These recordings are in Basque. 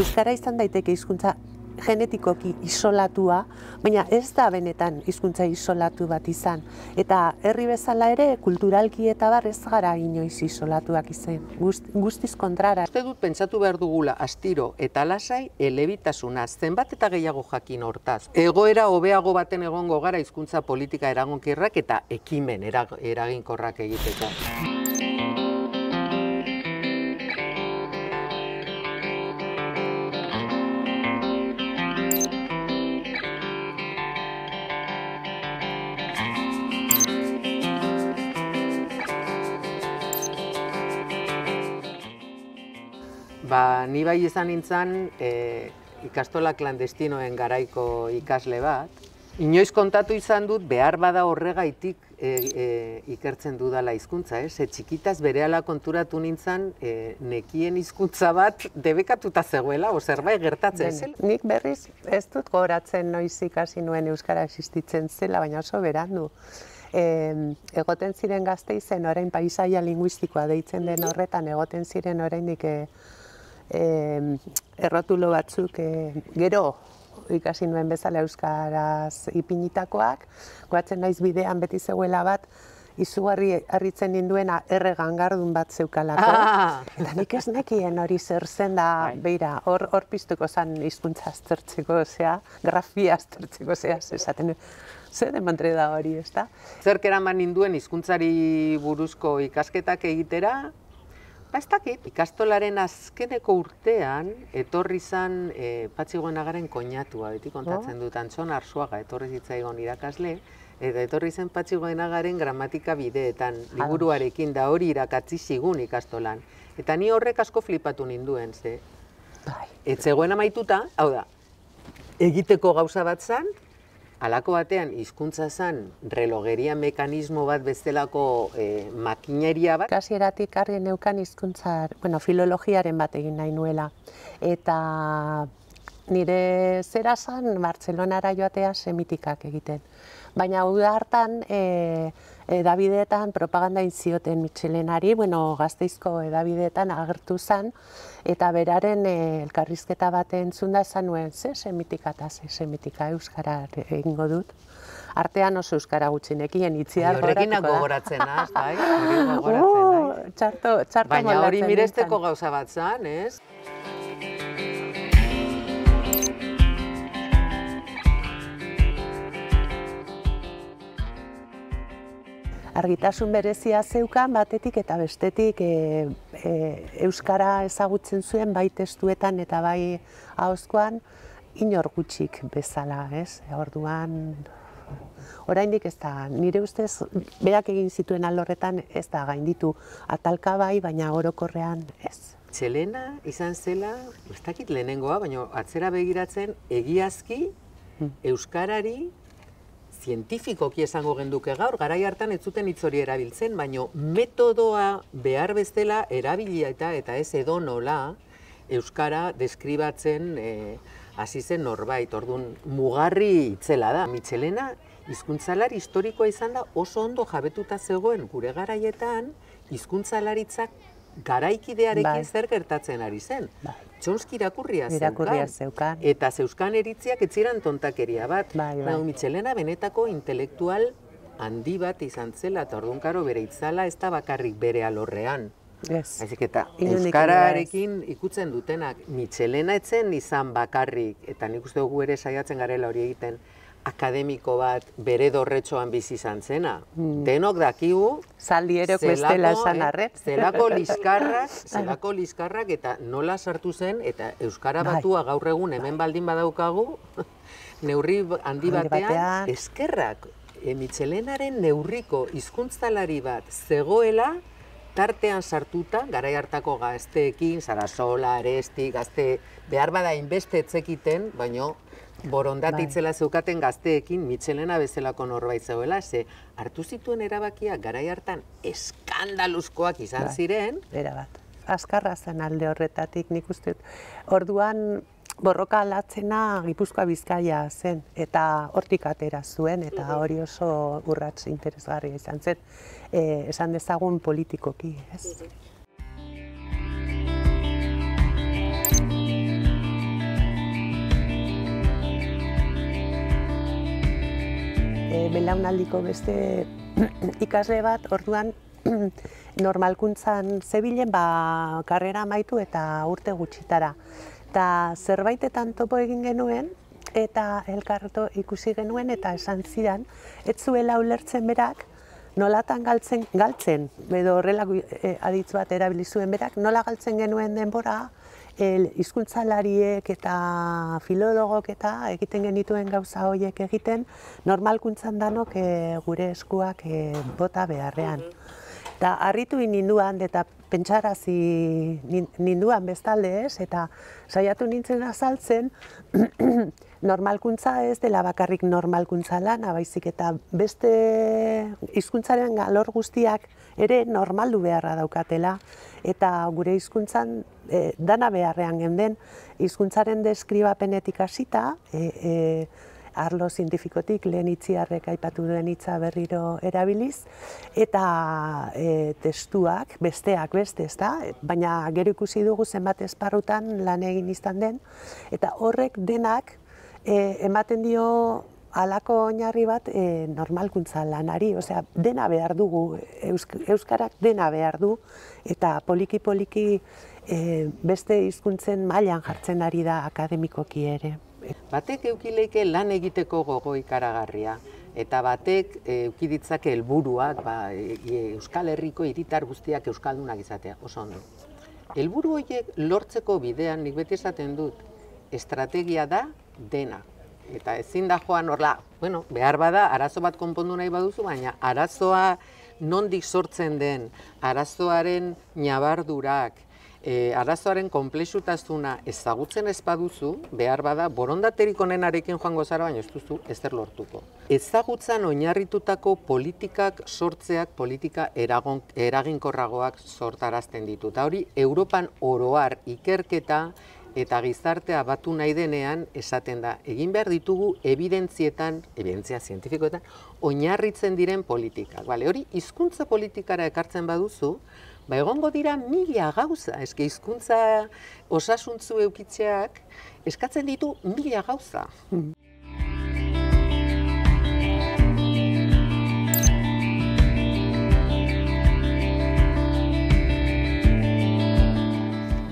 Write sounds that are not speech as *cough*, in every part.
Euskara izan daiteke hizkuntza genetikoki isolatua, baina ez da benetan hizkuntza isolatu bat izan. Eta herri bezala ere, kulturalki eta bar ez gara inoiz isolatuak izan. Gust, guztiz kontrara. Uste dut pentsatu behar dugula astiro eta lasai elebitasuna zenbat eta gehiago jakin hortaz. Egoera hobeago baten egongo gara hizkuntza politika eragonkirrak eta ekimen eraginkorrak egiteko. Ba, ni bai izan nintzen e, ikastola klandestinoen garaiko ikasle bat. Inoiz kontatu izan dut behar bada horregaitik e, e, ikertzen dudala hizkuntza, eh? Ze txikitaz berehala konturatu nintzen e, nekien hizkuntza bat debekatuta zegoela, o zerbait gertatzen zen. Nik berriz ez dut goratzen noiz ikasi nuen euskara existitzen zela, baina oso berandu. E, egoten ziren gazte izen, orain paisaia linguistikoa deitzen den horretan, egoten ziren orainik e, e, errotulo batzuk e, gero ikasi nuen bezala euskaraz ipinitakoak, goatzen naiz bidean beti zegoela bat, izugarri harritzen ninduena erre gangardun bat zeukalako. Ah. Eta nik ez nekien hori zer zen da, bai. beira, hor, hor piztuko zen hizkuntza aztertzeko, zea, grafia aztertzeko, zea, esaten zer demontre da hori, ez da? Zer keraman ninduen hizkuntzari buruzko ikasketak egitera, Ba, ez dakit, ikastolaren azkeneko urtean, etorri zan e, patxigoen agaren koinatua, beti kontatzen oh. dut, antxon arsuaga, etorri zitzaigon irakasle, eta etorri zen patxigoen agaren gramatika bideetan, liburuarekin da hori irakatzi zigun ikastolan. Eta ni horrek asko flipatu ninduen, ze. Bai. Etzegoen amaituta, hau da, egiteko gauza bat zan, Alako batean, hizkuntza zen relogeria mekanismo bat bestelako e, makineria bat. Kasi eratik argi neukan hizkuntza, bueno, filologiaren bat egin nahi nuela. Eta nire zera zen, Bartzelonara joatea semitikak egiten. Baina hau da hartan, e, edabideetan propaganda inzioten mitxelenari, bueno, gazteizko edabideetan agertu zen, eta beraren e, elkarrizketa baten zunda esan nuen, ze semitika eta ze semitika euskara egingo dut. Artean oso euskara gutxinekien itziar horrekin gogoratzen az, bai? *laughs* gogoratzen, bai? txarto, txarto Baina hori miresteko gauza bat zan, ez? Argitasun berezia zeukan batetik eta bestetik e, e, euskara ezagutzen zuen bai testuetan eta bai ahozkoan inor gutxik bezala, ez? Orduan oraindik ez da, nire ustez berak egin zituen alorretan ez da gainditu atalka bai, baina orokorrean ez. Txelena izan zela, ez dakit lehenengoa, baina atzera begiratzen egiazki hmm. euskarari zientifikoki esango genduke gaur, garai hartan ez zuten hitz hori erabiltzen, baino metodoa behar bestela erabilia eta eta ez edo nola euskara deskribatzen eh, hasi zen norbait. Ordun mugarri itzela da. Mitxelena hizkuntzalari historikoa izan da oso ondo jabetuta zegoen gure garaietan hizkuntzalaritzak garaikidearekin bai. zer gertatzen ari zen. Bai. Txonski irakurria, zeukan. Eta zeuskan eritziak etziran tontakeria bat. Bai, bai. Mitxelena benetako intelektual handi bat izan zela, eta orduan karo bere itzala ez da bakarrik bere alorrean. Yes. eta Euskararekin ikutzen dutenak, Mitxelena etzen izan bakarrik, eta nik uste dugu ere saiatzen garela hori egiten, akademiko bat bere dorretxoan bizi izan zena. Mm. Denok dakigu... Zaldi bestela esan arret. Eh, zelako liskarrak, *laughs* zelako liskarrak eta nola sartu zen, eta Euskara bai. batua gaur egun hemen baldin badaukagu, *laughs* neurri handi batean, eskerrak, emitzelenaren neurriko hizkuntzalari bat zegoela, tartean sartuta, garai hartako gazteekin, Sarasola, Aresti, gazte, behar bada inbeste etzekiten, baino borondatitzela bai. zeukaten gazteekin mitxelena bezalako norbait zegoela, ze hartu zituen erabakiak garai hartan eskandaluzkoak izan bai. ziren. Bera bat, askarra zen alde horretatik nik uste. Orduan borroka alatzena Gipuzkoa Bizkaia zen eta hortik atera zuen eta hori oso urrats interesgarria izan zen. E, esan dezagun politikoki, ez? Belaunaldiko beste *clears throat* ikasle bat, orduan *clears throat* normalkuntzan zebilen ba, karrera amaitu eta urte gutxitara. Eta zerbaitetan topo egin genuen, eta elkarto ikusi genuen eta esan zidan, ez zuela ulertzen berak, nolatan galtzen, galtzen, edo horrela e, aditz bat erabili zuen berak, nola galtzen genuen denbora, hizkuntzalariek eta filologok eta egiten genituen gauza horiek egiten normalkuntzan danok e, gure eskuak e, bota beharrean. Eta harritu ninduan eta pentsarazi ninduan bestalde ez, eta saiatu nintzen azaltzen *clears throat* normalkuntza ez dela bakarrik normalkuntza lana, baizik eta beste hizkuntzaren galor guztiak ere normaldu beharra daukatela eta gure hizkuntzan e, dana beharrean genden hizkuntzaren deskribapenetik hasita e, e, arlo zientifikotik lehen itziarrek aipatu duen hitza berriro erabiliz, eta e, testuak, besteak beste, ezta? baina gero ikusi dugu zenbat esparrutan lan egin izan den, eta horrek denak e, ematen dio alako oinarri bat e, normalkuntza lanari, osea, dena behar dugu, Euskarak dena behar du, eta poliki-poliki e, beste hizkuntzen mailan jartzen ari da akademikoki ere. Batek eukileike lan egiteko gogo ikaragarria, eta batek eukiditzake helburuak ba, e, e, Euskal Herriko hiritar guztiak Euskaldunak izatea, oso ondo. Helburu horiek lortzeko bidean nik beti esaten dut, estrategia da dena. Eta ezin da joan horla, bueno, behar bada, arazo bat konpondu nahi baduzu, baina arazoa nondik sortzen den, arazoaren nabardurak, e, arazoaren konplexutasuna ezagutzen ez baduzu, behar bada, borondaterik onenarekin joango zara, baina ez duzu ezer lortuko. Ezagutzan oinarritutako politikak sortzeak politika eragon, eraginkorragoak sortarazten ditu. Eta hori, Europan oroar ikerketa eta gizartea batu nahi denean esaten da. Egin behar ditugu evidentzietan, evidentzia zientifikoetan, oinarritzen diren politikak. Bale, hori, hizkuntza politikara ekartzen baduzu, ba egongo dira mila gauza, eske hizkuntza osasuntzu eukitzeak eskatzen ditu mila gauza.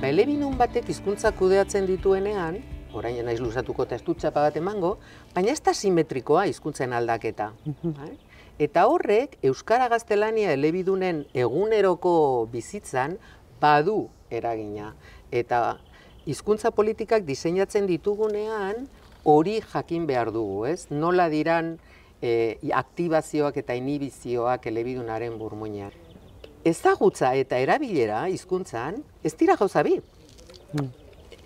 Ba, elebinun batek hizkuntza kudeatzen dituenean, orain naiz luzatuko eta bat emango, baina ez da simetrikoa hizkuntzen aldaketa. Bai? Eta horrek, Euskara Gaztelania elebidunen eguneroko bizitzan badu eragina. Eta hizkuntza politikak diseinatzen ditugunean hori jakin behar dugu, ez? Nola diran e, aktibazioak eta inibizioak elebidunaren burmuinak. Ezagutza eta erabilera hizkuntzan ez dira gauza bi. Hmm.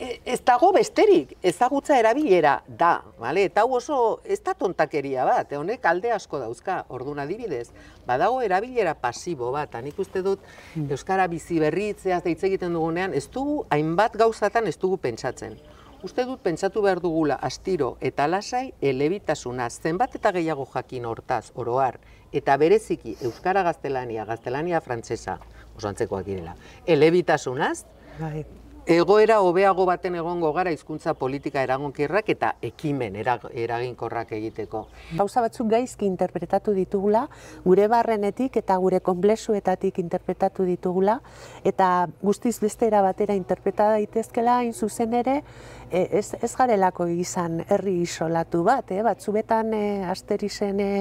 E, ez dago besterik, ezagutza erabilera da, vale? eta hau oso ez da tontakeria bat, honek alde asko dauzka, orduan adibidez, badago erabilera pasibo bat, nik uste dut hmm. Euskara bizi berritzea hitz egiten dugunean, ez dugu hainbat gauzatan ez dugu pentsatzen. Uste dut pentsatu behar dugula astiro eta lasai elebitasuna zenbat eta gehiago jakin hortaz, oroar, eta bereziki Euskara gaztelania, gaztelania frantsesa, oso antzekoak direla, elebitasunaz, bai egoera hobeago baten egongo gara hizkuntza politika eragonkirrak eta ekimen eraginkorrak egiteko. Gauza batzuk gaizki interpretatu ditugula, gure barrenetik eta gure konplexuetatik interpretatu ditugula, eta guztiz bestera batera interpreta daitezkela hain zuzen ere, ez, ez garelako izan herri isolatu bat, eh? batzubetan e, asterizen e,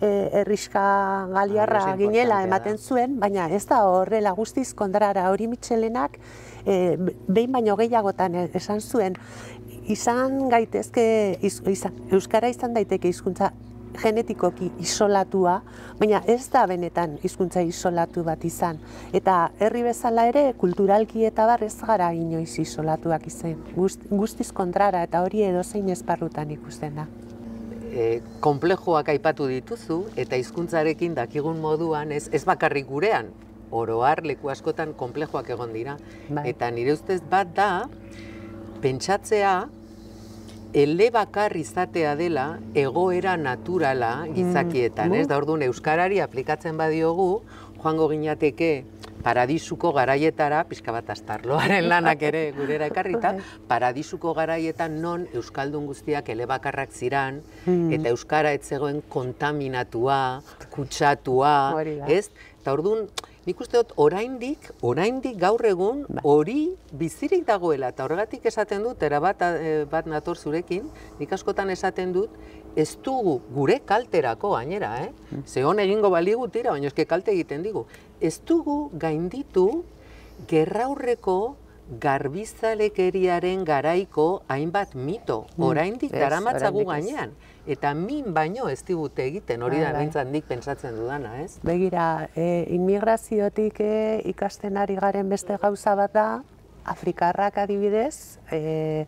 e, erriska galiarra ginela ematen zuen, baina ez da horrela guztiz kondrara hori mitxelenak, e, behin baino gehiagotan esan zuen, izan gaitezke, Euskara izan daiteke hizkuntza genetikoki isolatua, baina ez da benetan hizkuntza isolatu bat izan. Eta herri bezala ere, kulturalki eta bar ez gara inoiz isolatuak izan. guztiz kontrara eta hori edozein esparrutan ikusten da. E, komplejoak aipatu dituzu eta hizkuntzarekin dakigun moduan ez, ez bakarrik gurean, oroar leku askotan konplejoak egon dira. Bai. Eta nire ustez bat da, pentsatzea, ele bakar izatea dela egoera naturala mm, gizakietan, ez? Da orduan euskarari aplikatzen badiogu, joango ginateke paradisuko garaietara, pixka bat astarloaren lanak ere gurera ekarrita, *laughs* Bai. paradisuko garaietan non Euskaldun guztiak elebakarrak ziran, Hmm. eta Euskara etzegoen kontaminatua, kutsatua, ez? Eta orduan, nik uste dut oraindik, oraindik gaur egun Bai. hori bizirik dagoela, eta horregatik esaten dut, era bat, eh, bat nator zurekin, nik askotan esaten dut, ez dugu gure kalterako gainera, eh? Ze hon egingo baligu tira, baina eske kalte egiten digu. Ez dugu gainditu gerraurreko garbizalekeriaren garaiko hainbat mito, oraindik daramatzagu oraindik ez. gainean. Eta min baino ez digute egiten, hori da behintzat nik pentsatzen dudana, ez? Begira, e, inmigraziotik e, ikasten ari garen beste gauza bat da, Afrikarrak adibidez, e,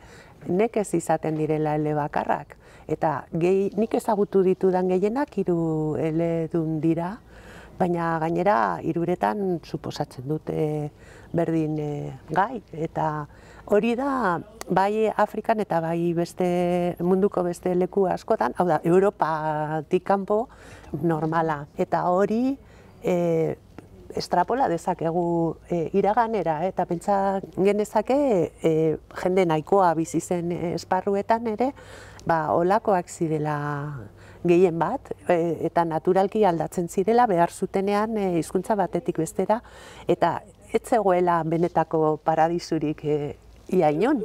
nekez izaten direla elebakarrak. Eta gehi, nik ezagutu ditudan gehienak hiru eledun dira, baina gainera hiruretan suposatzen dute berdin e, gai. Eta hori da, bai Afrikan eta bai beste munduko beste leku askotan, hau da, Europatik kanpo normala. Eta hori e, estrapola dezakegu e, iraganera, eta pentsa genezake e, jende nahikoa bizi zen esparruetan ere, ba, olakoak zirela gehien bat, e, eta naturalki aldatzen zirela behar zutenean e, hizkuntza batetik bestera, eta ez zegoela benetako paradisurik e, ia inon.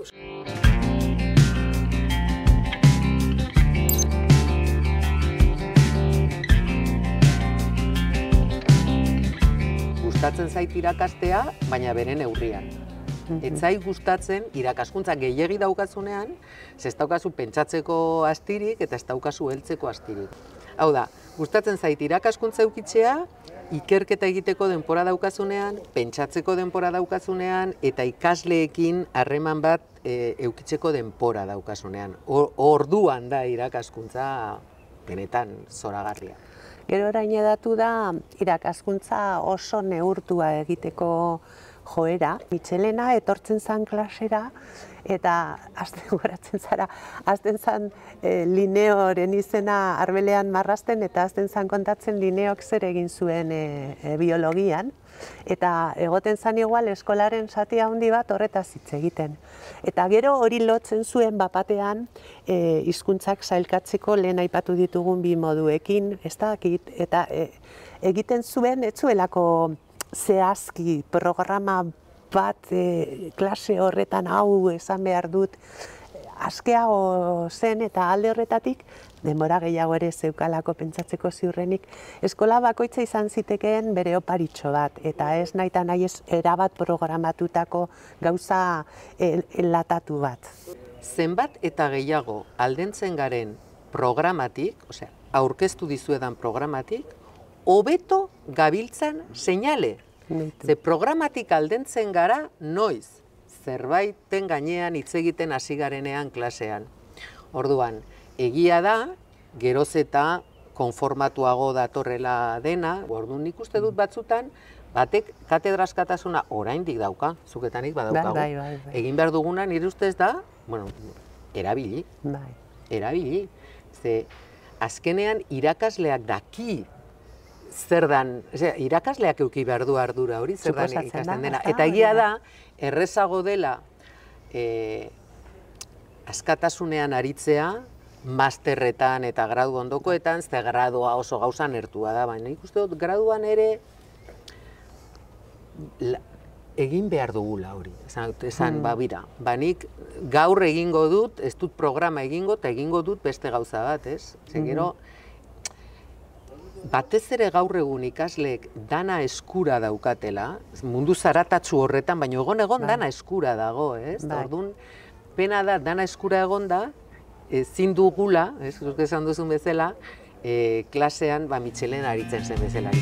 Gustatzen zait irakastea, baina bere neurrian. Ez zait gustatzen irakaskuntza gehiegi daukazunean, ze ez daukazu pentsatzeko astirik eta ez daukazu heltzeko astirik. Hau da, gustatzen zait irakaskuntza eukitzea, ikerketa egiteko denpora daukazunean, pentsatzeko denpora daukazunean, eta ikasleekin harreman bat e, eukitzeko denpora daukazunean. Or- Orduan da irakaskuntza benetan zoragarria. Gero orain edatu da irakaskuntza oso neurtua egiteko joera. Mitxelena etortzen zan klasera eta azten goratzen zara, azten zan e, lineoren izena arbelean marrasten eta azten zan kontatzen lineok zer egin zuen e, e, biologian. Eta egoten zan igual eskolaren zati handi bat horretaz hitz egiten. Eta gero hori lotzen zuen bapatean e, hizkuntzak sailkatzeko lehen aipatu ditugun bi moduekin, ez dakit, eta e, egiten zuen ez zuelako zehazki programa bat e, klase horretan hau esan behar dut askeago zen eta alde horretatik denbora gehiago ere zeukalako pentsatzeko ziurrenik eskola bakoitza izan zitekeen bere oparitxo bat eta ez nahi eta nahi ez erabat programatutako gauza el, elatatu bat. zenbat eta gehiago aldentzen garen programatik, osea, aurkeztu dizuedan programatik, hobeto gabiltzan seinale. Beitu. Ze programatik aldentzen gara noiz, zerbaiten gainean hitz egiten hasi garenean klasean. Orduan, egia da, geroz eta konformatuago datorrela dena, orduan nik uste dut batzutan, batek katedraskatasuna oraindik dauka, zuketanik badaukagu. Bai, bai, bai. Egin behar duguna nire ustez da, bueno, erabili, Bai. erabili. Ze azkenean irakasleak daki zer dan, osea, irakasleak euki behar du ardura hori, zer dan ikasten dena. Eta egia da. errezago dela e, askatasunean aritzea, masterretan eta gradu ondokoetan, ze gradua oso gauza nertua da, baina ikuste dut graduan ere la, egin behar dugula hori. Esan, esan Hmm. ba, bira, ba nik gaur egingo dut, ez dut programa egingo, eta egingo dut beste gauza bat, ez? Ze gero, batez ere gaur egun ikasleek dana eskura daukatela, mundu zaratatsu horretan, baina egon egon Bai. dana eskura dago, ez? Bai. Orduan, pena da dana eskura egon da, ezin dugula, ez, zuk esan duzun bezala, e, klasean ba, mitxelen aritzen zen bezala.